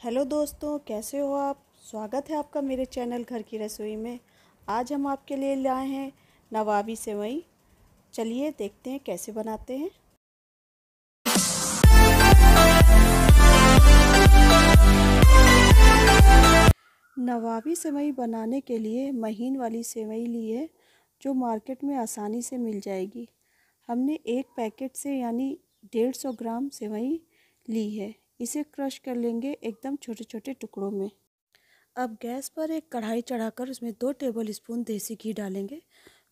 Hello दोस्तों, कैसे हो आप? स्वागत है आपका मेरे चैनल घर की रसोई में। आज हम आपके लिए लाए हैं नवाबी सेवई। चलिए देखते हैं कैसे बनाते हैं। नवाबी सेवई बनाने के लिए महीन वाली सेवई ली है, जो मार्केट में आसानी से मिल जाएगी। हमने एक पैकेट से यानी डेढ़ सौ ग्राम सेवई ली है। इसे क्रश कर लेंगे एकदम छोटे छोटे टुकड़ों में। अब गैस पर एक कढ़ाई चढ़ाकर उसमें दो टेबल स्पून देसी घी डालेंगे।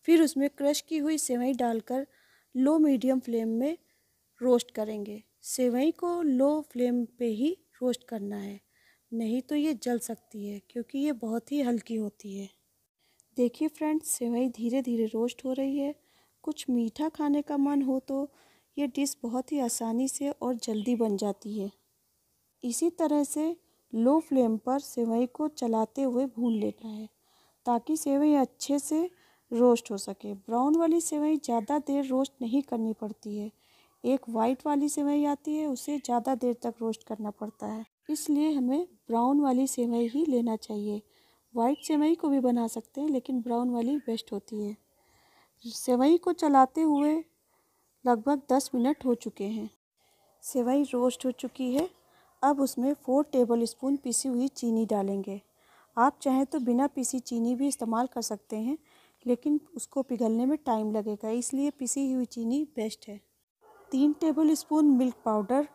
फिर उसमें क्रश की हुई सेवई डालकर लो मीडियम फ्लेम में रोस्ट करेंगे। सेवई को लो फ्लेम पे ही रोस्ट करना है, नहीं तो ये जल सकती है क्योंकि ये बहुत ही हल्की होती है। देखिए फ्रेंड्स, सेवई धीरे धीरे रोस्ट हो रही है। कुछ मीठा खाने का मन हो तो ये डिश बहुत ही आसानी से और जल्दी बन जाती है। इसी तरह से लो फ्लेम पर सेवई को चलाते हुए भून लेना है, ताकि सेवई अच्छे से रोस्ट हो सके। ब्राउन वाली सेवई ज़्यादा देर रोस्ट नहीं करनी पड़ती है। एक वाइट वाली सेवई आती है, उसे ज़्यादा देर तक रोस्ट करना पड़ता है। इसलिए हमें ब्राउन वाली सेवई ही लेना चाहिए। वाइट सेवई को भी बना सकते हैं, लेकिन ब्राउन वाली बेस्ट होती है। सेवई को चलाते हुए लगभग दस मिनट हो चुके हैं। सेवई रोस्ट हो चुकी है। अब उसमें फ़ोर टेबल स्पून पिसी हुई चीनी डालेंगे। आप चाहें तो बिना पिसी चीनी भी इस्तेमाल कर सकते हैं, लेकिन उसको पिघलने में टाइम लगेगा, इसलिए पिसी हुई चीनी बेस्ट है। तीन टेबल स्पून मिल्क पाउडर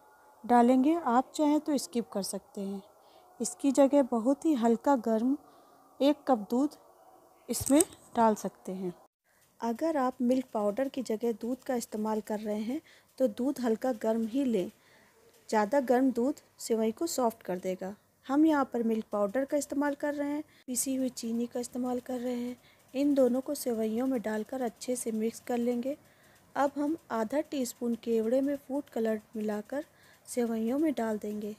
डालेंगे, आप चाहें तो स्किप कर सकते हैं। इसकी जगह बहुत ही हल्का गर्म एक कप दूध इसमें डाल सकते हैं। अगर आप मिल्क पाउडर की जगह दूध का इस्तेमाल कर रहे हैं तो दूध हल्का गर्म ही लें। ज़्यादा गर्म दूध सेवई को सॉफ्ट कर देगा। हम यहाँ पर मिल्क पाउडर का इस्तेमाल कर रहे हैं, पिसी हुई चीनी का इस्तेमाल कर रहे हैं। इन दोनों को सेवैयों में डालकर अच्छे से मिक्स कर लेंगे। अब हम आधा टीस्पून केवड़े में फ़ूड कलर मिलाकर सेवइयों में डाल देंगे।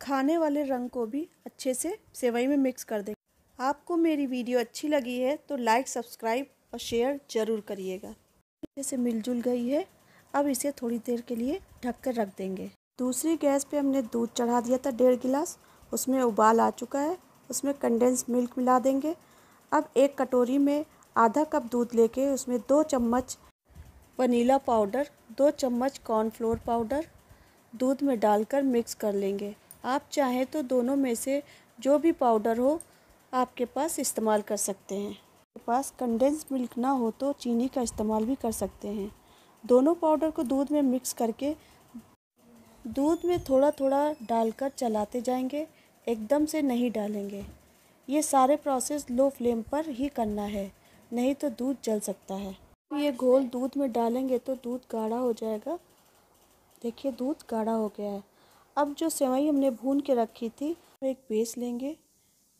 खाने वाले रंग को भी अच्छे से सेवई में मिक्स कर देंगे। आपको मेरी वीडियो अच्छी लगी है तो लाइक, सब्सक्राइब और शेयर ज़रूर करिएगा। जैसे मिलजुल गई है, अब इसे थोड़ी देर के लिए ढक कर रख देंगे। दूसरी गैस पे हमने दूध चढ़ा दिया था डेढ़ गिलास, उसमें उबाल आ चुका है, उसमें कंडेंस मिल्क मिला देंगे। अब एक कटोरी में आधा कप दूध लेके उसमें दो चम्मच वनीला पाउडर दो चम्मच कॉर्नफ्लोर पाउडर दूध में डालकर मिक्स कर लेंगे। आप चाहें तो दोनों में से जो भी पाउडर हो, आपके पास इस्तेमाल कर सकते हैं। आपके पास कंडेंस मिल्क ना हो तो चीनी का इस्तेमाल भी कर सकते हैं। दोनों पाउडर को दूध में मिक्स करके दूध में थोड़ा थोड़ा डालकर चलाते जाएँगे, एकदम से नहीं डालेंगे। ये सारे प्रोसेस लो फ्लेम पर ही करना है, नहीं तो दूध जल सकता है। ये घोल दूध में डालेंगे तो दूध गाढ़ा हो जाएगा। देखिए, दूध गाढ़ा हो गया है। अब जो सेवई हमने भून के रखी थी तो एक बेस लेंगे,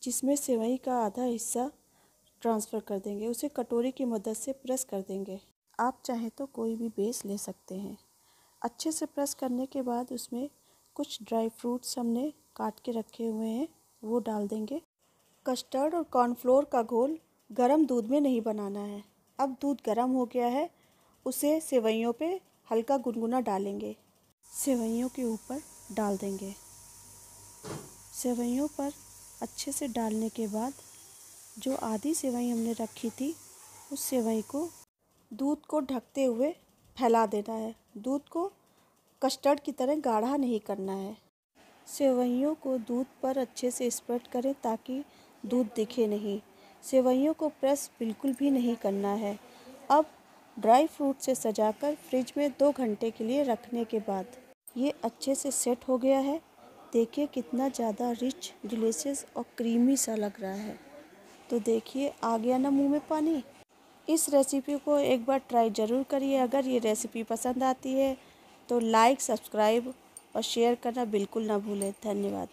जिसमें सेवई का आधा हिस्सा ट्रांसफ़र कर देंगे। उसे कटोरी की मदद से प्रेस कर देंगे। आप चाहें तो कोई भी बेस ले सकते हैं। अच्छे से प्रेस करने के बाद उसमें कुछ ड्राई फ्रूट्स हमने काट के रखे हुए हैं, वो डाल देंगे। कस्टर्ड और कॉर्नफ्लोर का घोल गरम दूध में नहीं बनाना है। अब दूध गरम हो गया है, उसे सेवइयों पे हल्का गुनगुना डालेंगे। सेवइयों के ऊपर डाल देंगे। सेवइयों पर अच्छे से डालने के बाद जो आधी सेवई हमने रखी थी, उस सेवई को दूध को ढकते हुए फैला देना है। दूध को कस्टर्ड की तरह गाढ़ा नहीं करना है। सेवैयों को दूध पर अच्छे से स्प्रेड करें ताकि दूध दिखे नहीं। सेवैयों को प्रेस बिल्कुल भी नहीं करना है। अब ड्राई फ्रूट से सजाकर फ्रिज में दो घंटे के लिए रखने के बाद ये अच्छे से सेट हो गया है। देखिए कितना ज़्यादा रिच, डिलीशियस और क्रीमी सा लग रहा है। तो देखिए, आ गया ना मुँह में पानी। इस रेसिपी को एक बार ट्राई ज़रूर करिए अगर ये रेसिपी पसंद आती है तो लाइक सब्सक्राइब और शेयर करना बिल्कुल ना भूलें। धन्यवाद।